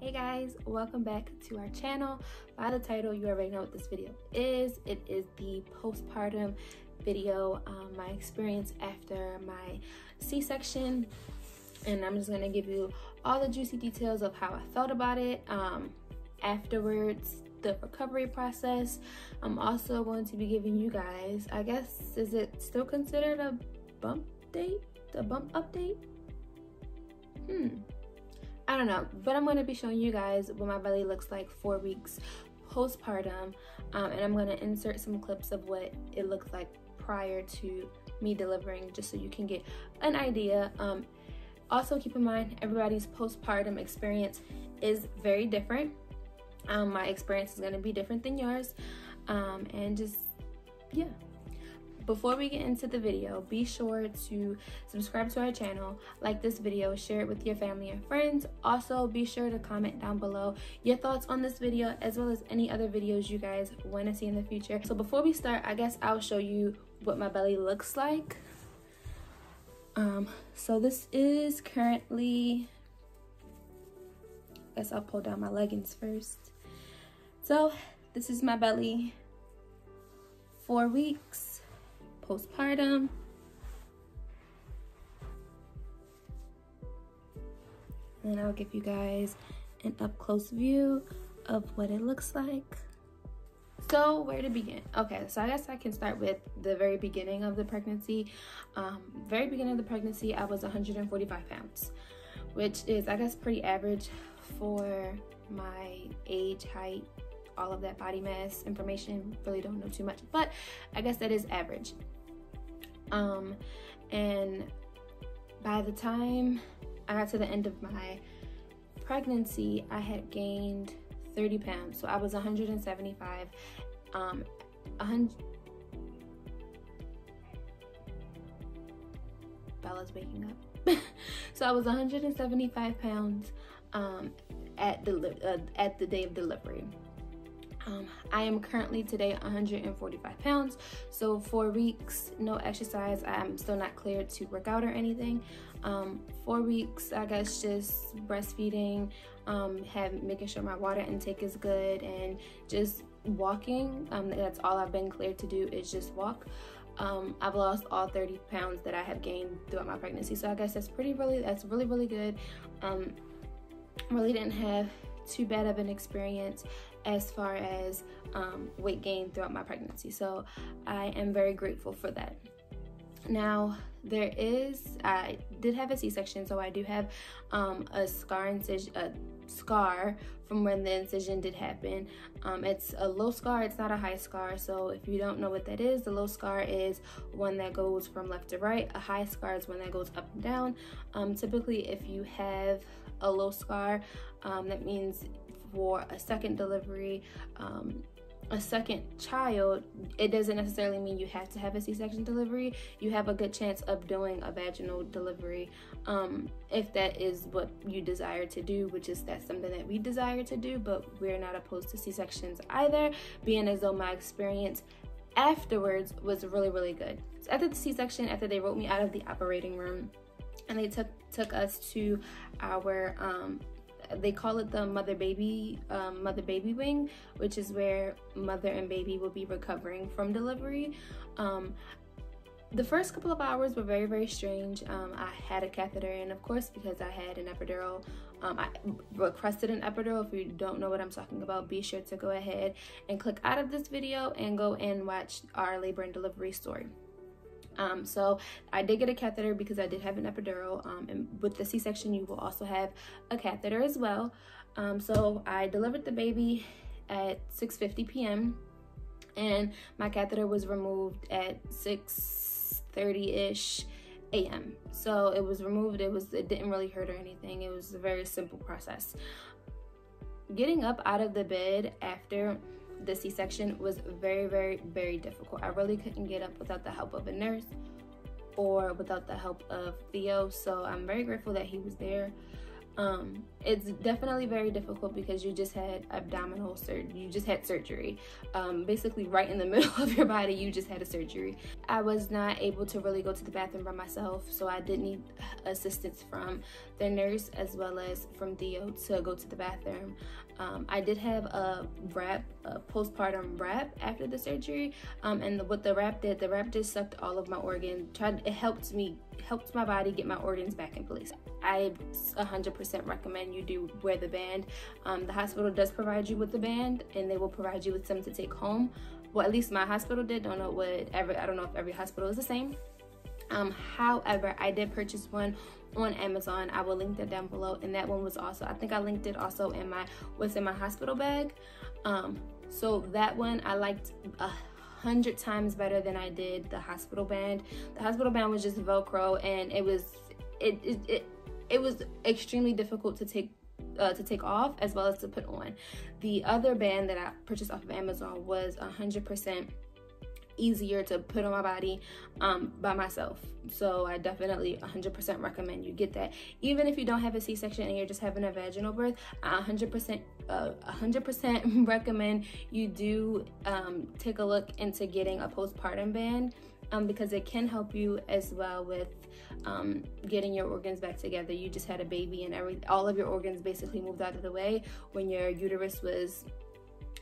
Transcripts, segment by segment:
Hey guys, welcome back to our channel. By the title, you already know what this video is. It is the postpartum video, um, my experience after my C-section. And I'm just gonna give you all the juicy details of how I felt about it. Um, afterwards, the recovery process. I'm also going to be giving you guys, I guess, is it still considered a bump date? A bump update? Hmm. I don't know, but I'm to be showing you guys what my belly looks like four weeks postpartum, um, and I'm to insert some clips of what it looks like prior to me delivering, just so you can get an idea. Um, also, keep in mind everybody's postpartum experience is very different. Um, my experience is to be different than yours, um, and just yeah before we get into the video, be sure to subscribe to our channel, like this video, share it with your family and friends. Also, be sure to comment down below your thoughts on this video as well as any other videos you guys want to see in the future. So before we start, I guess I'll show you what my belly looks like. Um, so this is currently, I guess I'll pull down my leggings first. So this is my belly, four weeks postpartum. And I'll give you guys an up close view of what it looks like. So where to begin? Okay, so I guess I can start with the very beginning of the pregnancy. Um, very beginning of the pregnancy, I was 145 pounds, which is I guess pretty average for my age, height, all of that body mass information. Really don't know too much, but I guess that is average. Um, and by the time I got to the end of my pregnancy, I had gained 30 pounds. So I was 175. Um, 100. Bella's waking up. so I was 175 pounds um, at the uh, at the day of delivery. Um, I am currently today 145 pounds, so four weeks, no exercise. I'm still not cleared to work out or anything. Um, four weeks, I guess, just breastfeeding, um, have making sure my water intake is good, and just walking. Um, that's all I've been cleared to do is just walk. Um, I've lost all 30 pounds that I have gained throughout my pregnancy, so I guess that's pretty really that's really really good. Um, really didn't have too bad of an experience as far as um, weight gain throughout my pregnancy. So I am very grateful for that. Now, there is, I did have a C-section, so I do have um, a scar incision, a scar from when the incision did happen. Um, it's a low scar, it's not a high scar. So if you don't know what that is, the low scar is one that goes from left to right. A high scar is one that goes up and down. Um, typically, if you have a low scar, um, that means for a second delivery, um, a second child, it doesn't necessarily mean you have to have a C-section delivery. You have a good chance of doing a vaginal delivery um, if that is what you desire to do, which is that's something that we desire to do, but we're not opposed to C-sections either, being as though my experience afterwards was really, really good. So after the C-section, after they wrote me out of the operating room, and they took took us to our um, they call it the mother baby um, mother baby wing which is where mother and baby will be recovering from delivery. Um, the first couple of hours were very very strange. Um, i had a catheter and of course because i had an epidural. Um, i requested an epidural. If you don't know what i'm talking about be sure to go ahead and click out of this video and go and watch our labor and delivery story um, so I did get a catheter because I did have an epidural. Um, and with the C-section, you will also have a catheter as well. Um, so I delivered the baby at 6.50 p.m. And my catheter was removed at 6.30-ish a.m. So it was removed. It was it didn't really hurt or anything. It was a very simple process. Getting up out of the bed after the C-section was very, very, very difficult. I really couldn't get up without the help of a nurse or without the help of Theo. So I'm very grateful that he was there. Um, it's definitely very difficult because you just had abdominal surgery. You just had surgery. Um, basically, right in the middle of your body, you just had a surgery. I was not able to really go to the bathroom by myself, so I did need assistance from the nurse as well as from Theo to go to the bathroom. Um, I did have a wrap, a postpartum wrap after the surgery, um, and the, what the wrap did, the wrap just sucked all of my organs. Tried it helped me, helped my body get my organs back in place. I 100% recommend you do wear the band. Um, the hospital does provide you with the band, and they will provide you with some to take home. Well, at least my hospital did. Don't know what every. I don't know if every hospital is the same. Um, however, I did purchase one on Amazon. I will link that down below. And that one was also, I think I linked it also in my, what's in my hospital bag. Um, so that one I liked a hundred times better than I did the hospital band. The hospital band was just Velcro and it was, it, it, it, it was extremely difficult to take uh, to take off as well as to put on. The other band that I purchased off of Amazon was hundred percent easier to put on my body um, by myself. So I definitely 100% recommend you get that. Even if you don't have a C-section and you're just having a vaginal birth, I 100% uh, 100% recommend you do um, take a look into getting a postpartum band um, because it can help you as well with um, getting your organs back together. You just had a baby and every all of your organs basically moved out of the way when your uterus was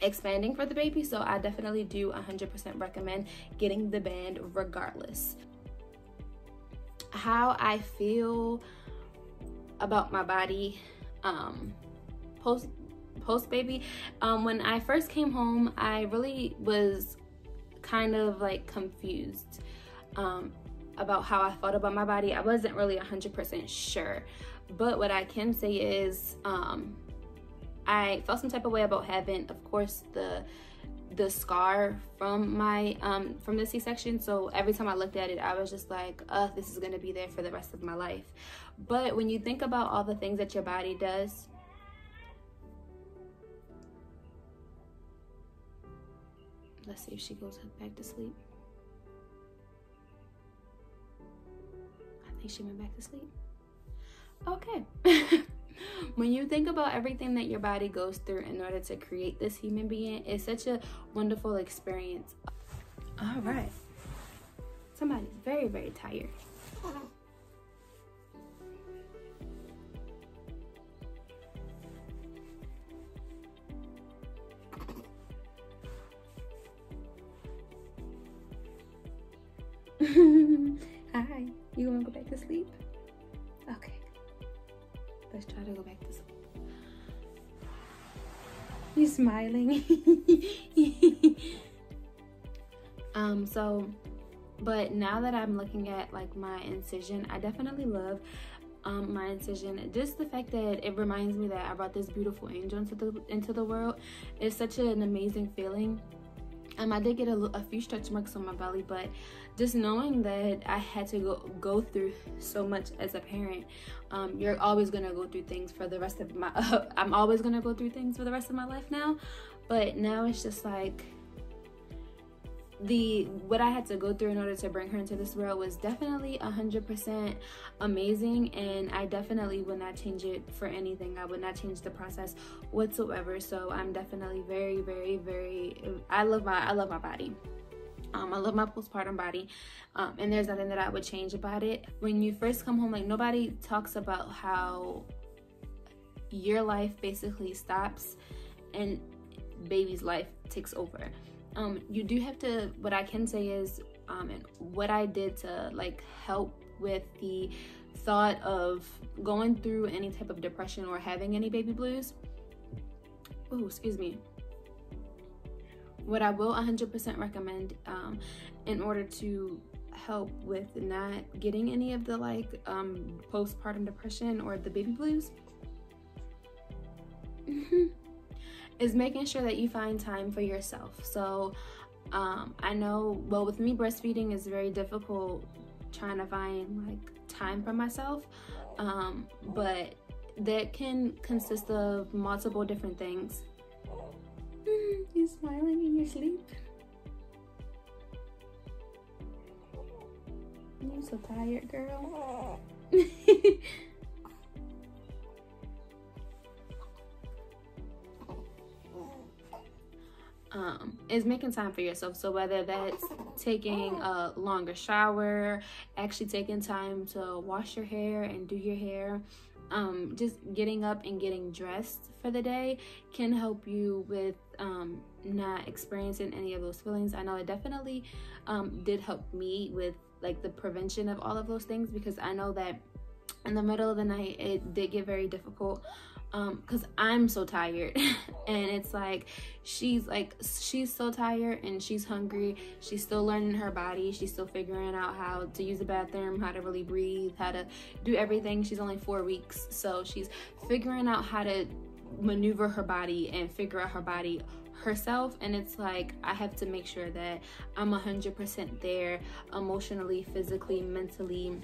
expanding for the baby. So I definitely do 100% recommend getting the band regardless. How I feel about my body um, post post baby. Um, when I first came home, I really was kind of like confused um, about how I felt about my body. I wasn't really 100% sure. But what I can say is um, I felt some type of way about having, of course, the the scar from my um from the c-section. So every time i looked at it i was just like uh this is gonna be there for the rest of my life. But when you think about all the things that your body does let's see if she goes back to sleep. I think she went back to sleep okay when you think about everything that your body goes through in order to create this human being, it's such a wonderful experience. All right. Somebody's very, very tired. Hi, you wanna go back to sleep? Let's try to go back to sleep. You smiling? um, so, but now that I'm looking at like my incision, I definitely love um, my incision. Just the fact that it reminds me that I brought this beautiful angel into the into the world is such an amazing feeling. Um, I did get a, a few stretch marks on my belly, but just knowing that I had to go go through so much as a parent, um, you're always gonna go through things for the rest of my. Uh, I'm always gonna go through things for the rest of my life now, but now it's just like the what I had to go through in order to bring her into this world was definitely a hundred percent amazing and I definitely would not change it for anything. I would not change the process whatsoever. So I'm definitely very, very, very I love my I love my body. Um, I love my postpartum body, um, and there's nothing that I would change about it. When you first come home, like nobody talks about how your life basically stops and baby's life takes over um, you do have to what i can say is um, and what i did to like help with the thought of going through any type of depression or having any baby blues oh excuse me. What i will 100% recommend um, in order to help with not getting any of the like um, postpartum depression or the baby blues is making sure that you find time for yourself. So um, I know, well, with me, breastfeeding is very difficult trying to find like time for myself, um, but that can consist of multiple different things. you smiling in your sleep? You so tired, girl. um, is making time for yourself. So whether that's taking a longer shower, actually taking time to wash your hair and do your hair, um, just getting up and getting dressed for the day can help you with um, not experiencing any of those feelings. I know it definitely um, did help me with like the prevention of all of those things because I know that in the middle of the night it did get very difficult because um, I'm so tired. And it's like she's like she's so tired and she's hungry. She's still learning her body. She's still figuring out how to use the bathroom how to really breathe how to do everything. She's only four weeks. So she's figuring out how to maneuver her body and figure out her body herself. And it's like I have to make sure that I'm 100% there emotionally physically mentally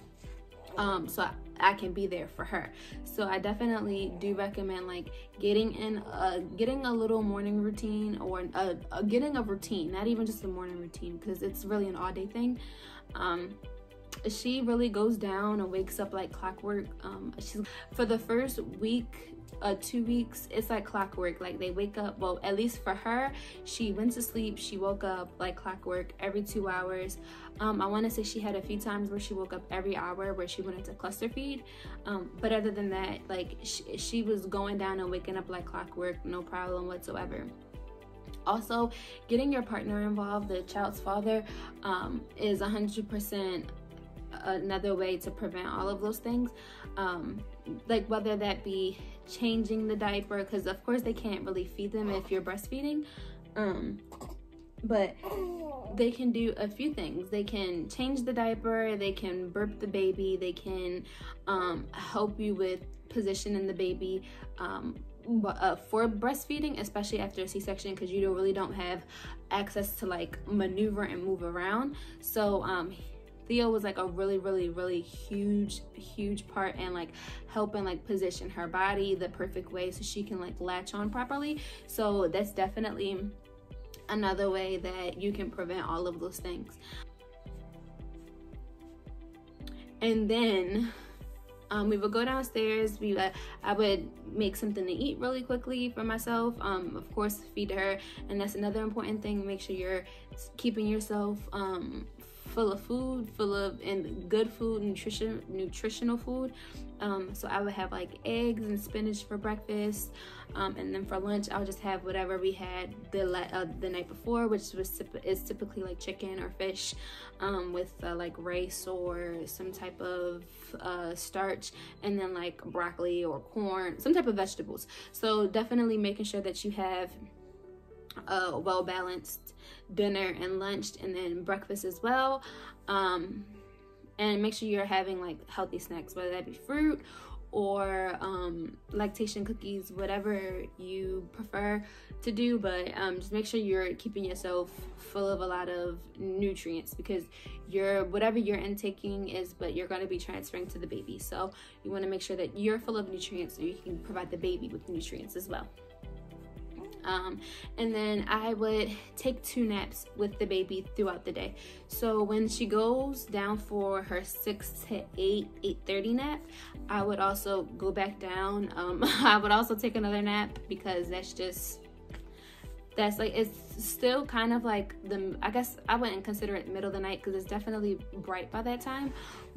um so I, can be there for her. So i definitely do recommend like getting in a getting a little morning routine or a, a getting a routine not even just a morning routine because it's really an all day thing. Um she really goes down and wakes up like clockwork um she's for the first week uh, two weeks it's like clockwork like they wake up well at least for her she went to sleep she woke up like clockwork every two hours. Um, i want to say she had a few times where she woke up every hour where she went into cluster feed um, but other than that like she, she was going down and waking up like clockwork no problem whatsoever. Also getting your partner involved the child's father um, is 100% another way to prevent all of those things. Um, like whether that be changing the diaper because of course they can't really feed them if you're breastfeeding um but they can do a few things. They can change the diaper they can burp the baby they can um, help you with positioning the baby um, uh, for breastfeeding especially after a c-section because you don't really don't have access to like maneuver and move around. So um, Theo was like a really, really, really huge, huge part in like helping like position her body the perfect way so she can like latch on properly. So that's definitely another way that you can prevent all of those things. And then um, we would go downstairs. We uh, I would make something to eat really quickly for myself. Um, of course, feed her, and that's another important thing. Make sure you're keeping yourself um, full of food, full of and good food, nutrition, nutritional food. Um, so I would have like eggs and spinach for breakfast, um, and then for lunch I'll just have whatever we had the uh, the night before, which was is typically like chicken or fish, um, with uh, like rice or some type of uh, starch, and then like broccoli or corn, some type of vegetables. So definitely making sure that you have a well balanced dinner and lunch and then breakfast as well. Um, and make sure you're having like healthy snacks whether that be fruit or um, lactation cookies whatever you prefer to do. But um, just make sure you're keeping yourself full of a lot of nutrients because your whatever you're intaking is but you're going to be transferring to the baby. So you want to make sure that you're full of nutrients so you can provide the baby with nutrients as well um, and then I would take two naps with the baby throughout the day. So when she goes down for her 6 to 8, 8.30 nap, I would also go back down. Um, I would also take another nap because that's just, that's like, it's still kind of like the, I guess I wouldn't consider it middle of the night because it's definitely bright by that time,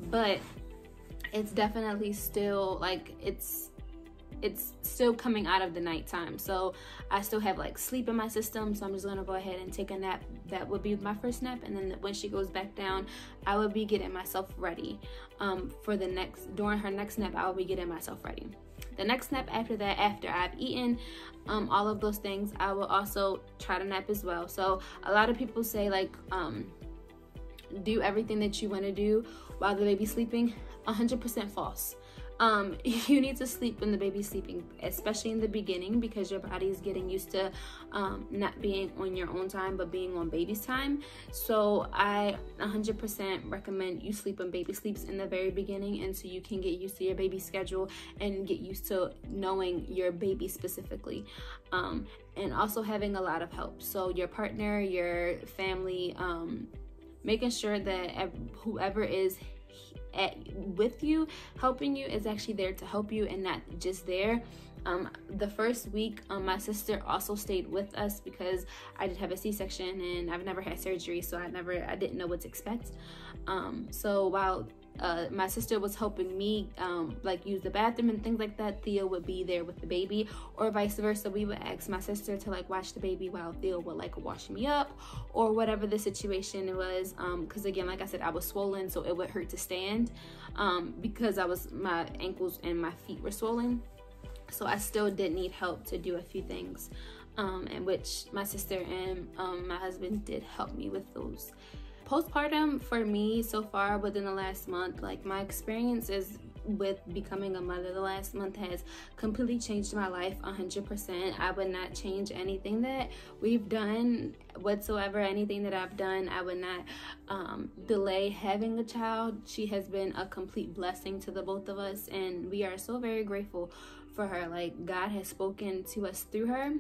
but it's definitely still like, it's it's still coming out of the nighttime. So I still have like sleep in my system. So I'm just gonna go ahead and take a nap. That would be my first nap. And then when she goes back down, I will be getting myself ready um, for the next, during her next nap, I will be getting myself ready. The next nap after that, after I've eaten um, all of those things, I will also try to nap as well. So a lot of people say like, um, do everything that you want to do while the baby's sleeping 100% false um, you need to sleep when the baby's sleeping, especially in the beginning because your body is getting used to um, not being on your own time but being on baby's time. So I 100% recommend you sleep when baby sleeps in the very beginning and so you can get used to your baby schedule and get used to knowing your baby specifically. Um, and also having a lot of help. So your partner, your family, um, making sure that whoever is at with you helping you is actually there to help you and not just there. Um, the first week um, my sister also stayed with us because i did have a c-section and i've never had surgery so i never i didn't know what to expect. Um, so while uh, my sister was helping me um, like use the bathroom and things like that theo would be there with the baby or vice versa. We would ask my sister to like watch the baby while theo would like wash me up or whatever the situation was because um, again like i said i was swollen so it would hurt to stand um, because i was my ankles and my feet were swollen. So i still did need help to do a few things um, and which my sister and um, my husband did help me with those postpartum for me so far within the last month like my experiences with becoming a mother the last month has completely changed my life 100% i would not change anything that we've done whatsoever anything that i've done. I would not um, delay having a child. She has been a complete blessing to the both of us and we are so very grateful for her. Like god has spoken to us through her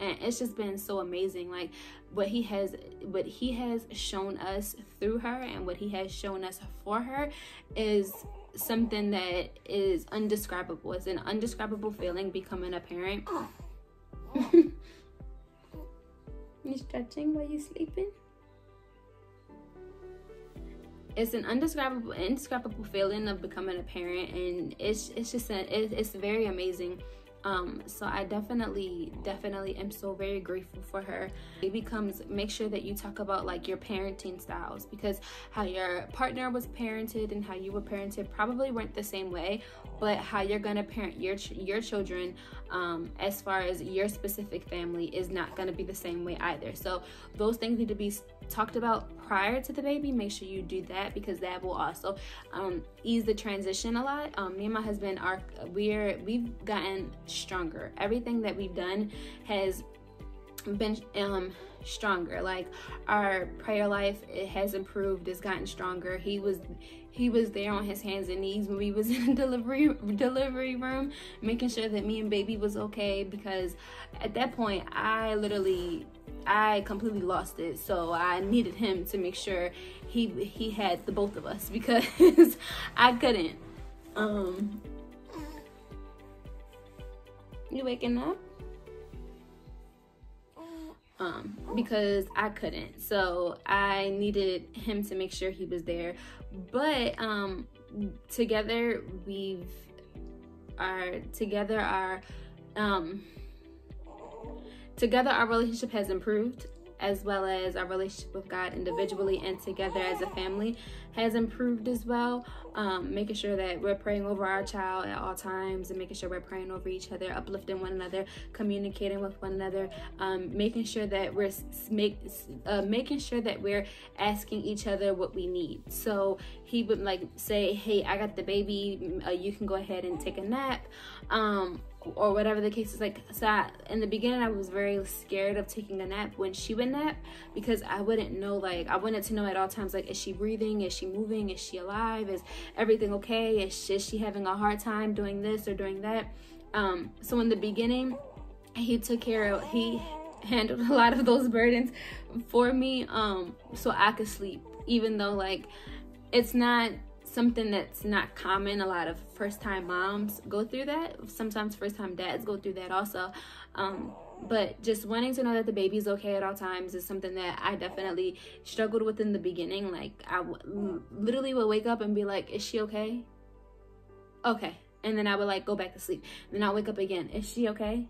and it's just been so amazing like what he has what he has shown us through her and what he has shown us for her is something that is undescribable. It's an undescribable feeling becoming a parent. Oh. You stretching while you sleeping? It's an undescribable indescribable feeling of becoming a parent and it's it's just a, it, it's very amazing um so i definitely definitely am so very grateful for her. It becomes make sure that you talk about like your parenting styles because how your partner was parented and how you were parented probably weren't the same way but how you're to parent your your children um, as far as your specific family is not to be the same way either. So those things need to be talked about prior to the baby make sure you do that because that will also um, ease the transition a lot. Um, me and my husband are we're we've gotten stronger. Everything that we've done has been um stronger. Like our prayer life it has improved. It's gotten stronger. He was he was there on his hands and knees when we was in the delivery delivery room making sure that me and baby was okay because at that point i literally I completely lost it. So I needed him to make sure he he had the both of us because I couldn't. Um You waking up? Um, because I couldn't. So I needed him to make sure he was there. But um together we've are together our um Together, our relationship has improved, as well as our relationship with God individually and together as a family has improved as well. Um, making sure that we're praying over our child at all times and making sure we're praying over each other, uplifting one another, communicating with one another, um, making sure that we're make uh, making sure that we're asking each other what we need. So he would like say, "Hey, I got the baby. Uh, you can go ahead and take a nap." Um, or whatever the case is like so I, in the beginning i was very scared of taking a nap when she would nap because i wouldn't know like i wanted to know at all times like is she breathing? Is she moving? Is she alive? Is everything okay? Is she, is she having a hard time doing this or doing that? Um so in the beginning he took care of he handled a lot of those burdens for me um so i could sleep even though like it's not something that's not common. A lot of first time moms go through that. Sometimes first time dads go through that also. Um, but just wanting to know that the baby's okay at all times is something that I definitely struggled with in the beginning. Like, I w- literally would wake up and be like, Is she okay? Okay. And then I would like go back to sleep. Then I'll wake up again. Is she okay?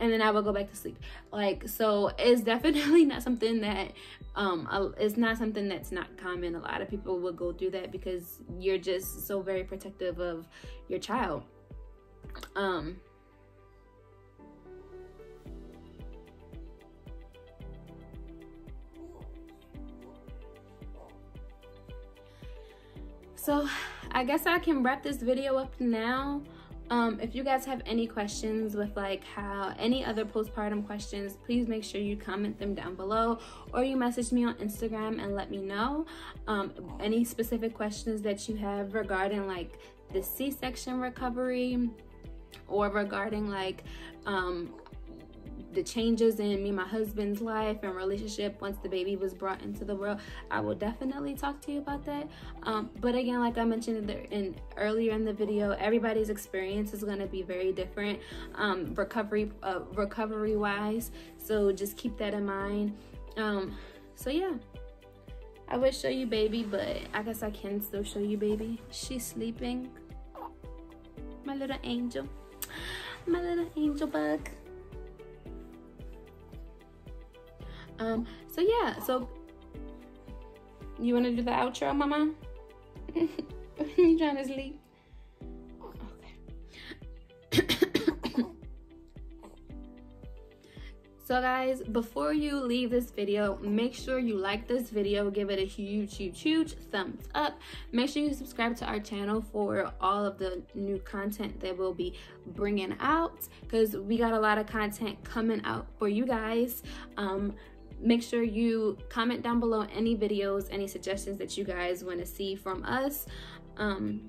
And then I will go back to sleep. Like, so it's definitely not something that, um, it's not something that's not common. A lot of people will go through that because you're just so very protective of your child. Um, so I guess I can wrap this video up now. Um, if you guys have any questions with like how any other postpartum questions, please make sure you comment them down below or you message me on Instagram and let me know. Um, any specific questions that you have regarding like the C-section recovery or regarding like um, the changes in me my husband's life and relationship once the baby was brought into the world i will definitely talk to you about that um, but again like i mentioned in, the, in, earlier in the video everybody's experience is going to be very different um, recovery uh, recovery wise so just keep that in mind um, so yeah I would show you baby, but I guess I can still show you baby. She's sleeping. My little angel. My little angel bug. Um, so yeah, so you wanna do the outro, mama? you trying to sleep? Okay. so guys, before you leave this video, make sure you like this video, give it a huge, huge, huge thumbs up. Make sure you subscribe to our channel for all of the new content that we'll be bringing out because we got a lot of content coming out for you guys. Um, make sure you comment down below any videos, any suggestions that you guys want to see from us. Um,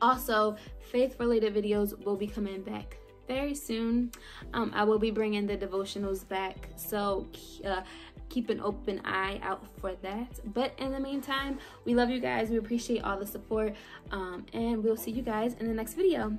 also, faith related videos will be coming back very soon. Um, I will be bringing the devotionals back, so uh, keep an open eye out for that. But in the meantime, we love you guys. We appreciate all the support, um, and we'll see you guys in the next video.